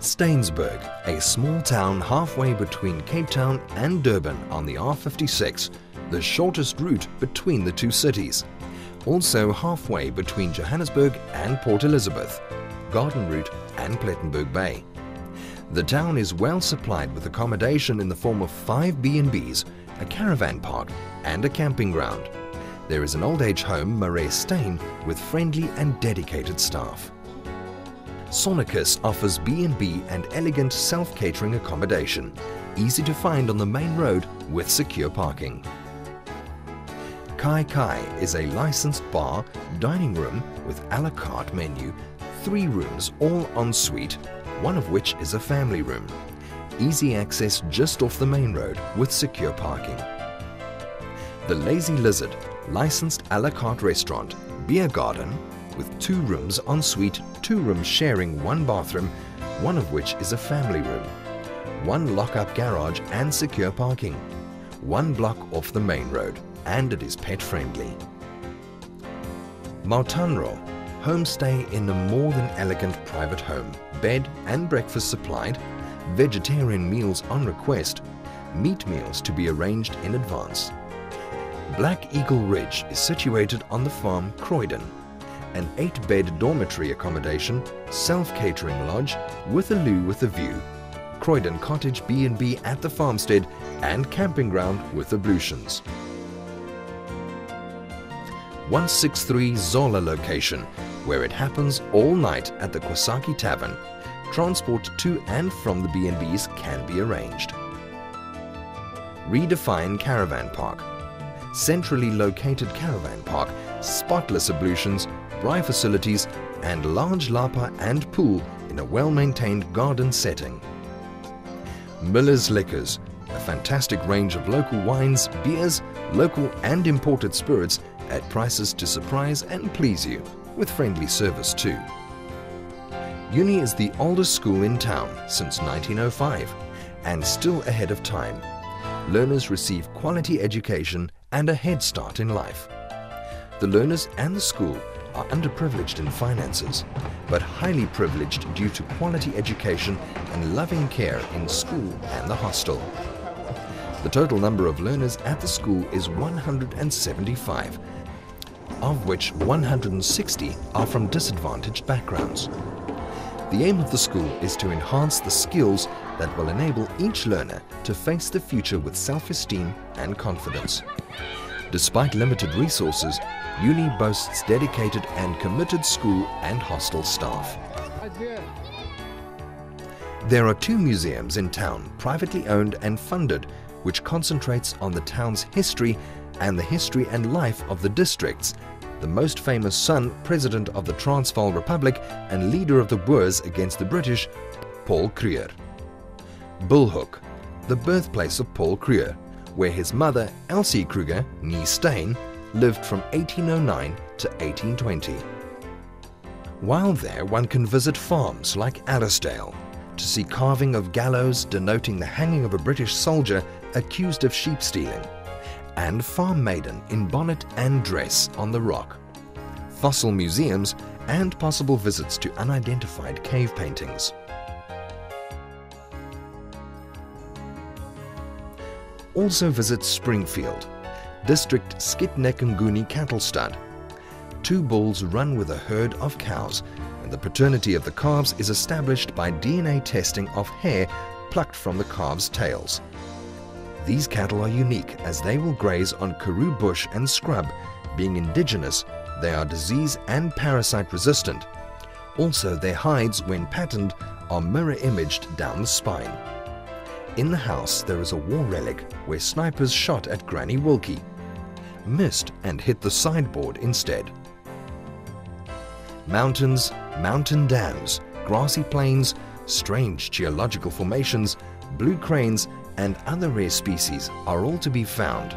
Steynsburg, a small town halfway between Cape Town and Durban on the R56, the shortest route between the two cities. Also halfway between Johannesburg and Port Elizabeth, Garden Route and Plettenberg Bay. The town is well supplied with accommodation in the form of five B&Bs, a caravan park and a camping ground. There is an old age home, Marais Steyn, with friendly and dedicated staff. Sonicus offers B&B and elegant self-catering accommodation, easy to find on the main road with secure parking. Kai Kai is a licensed bar, dining room with a la carte menu, three rooms all en suite, one of which is a family room. Easy access just off the main road with secure parking. The Lazy Lizard, licensed a la carte restaurant, beer garden, with two rooms en suite, two rooms sharing one bathroom, one of which is a family room, one lock-up garage and secure parking, one block off the main road, and it is pet friendly. Mautanro, homestay in a more than elegant private home, bed and breakfast supplied, vegetarian meals on request, meat meals to be arranged in advance. Black Eagle Ridge is situated on the farm Croydon, an eight-bed dormitory accommodation, self-catering lodge with a loo with a view, Croydon Cottage B&B at the farmstead and camping ground with ablutions. 163 Zola location, where it happens all night at the Kwasaki Tavern. Transport to and from the B&Bs can be arranged. Redefine Caravan Park. Centrally located caravan park, spotless ablutions, braai facilities and large lapa and pool in a well-maintained garden setting. Miller's Liquors, a fantastic range of local wines, beers, local and imported spirits at prices to surprise and please you, with friendly service too. Uni is the oldest school in town since 1905 and still ahead of time. Learners receive quality education and a head start in life. The learners and the school are underprivileged in finances, but highly privileged due to quality education and loving care in school and the hostel. The total number of learners at the school is 175, of which 160 are from disadvantaged backgrounds. The aim of the school is to enhance the skills that will enable each learner to face the future with self-esteem and confidence. Despite limited resources, Uni boasts dedicated and committed school and hostel staff. There are two museums in town, privately owned and funded, which concentrates on the town's history and the history and life of the districts, the most famous son, President of the Transvaal Republic and leader of the Boers against the British, Paul Kruger. Bulhoek, the birthplace of Paul Kruger, where his mother, Elsie Kruger, nee Steyn, lived from 1809 to 1820. While there, one can visit farms like Alicedale to see carving of gallows denoting the hanging of a British soldier accused of sheep stealing, and Farm Maiden in bonnet and dress on the rock, fossil museums, and possible visits to unidentified cave paintings. Also visit Springfield, district Skitnek Nguni cattle stud. Two bulls run with a herd of cows and the paternity of the calves is established by DNA testing of hair plucked from the calves' tails. These cattle are unique as they will graze on karoo bush and scrub. Being indigenous, they are disease and parasite resistant. Also, their hides, when patterned, are mirror imaged down the spine. In the house, there is a war relic where snipers shot at Granny Wilkie, missed and hit the sideboard instead. Mountains, mountain dams, grassy plains, strange geological formations, blue cranes and other rare species are all to be found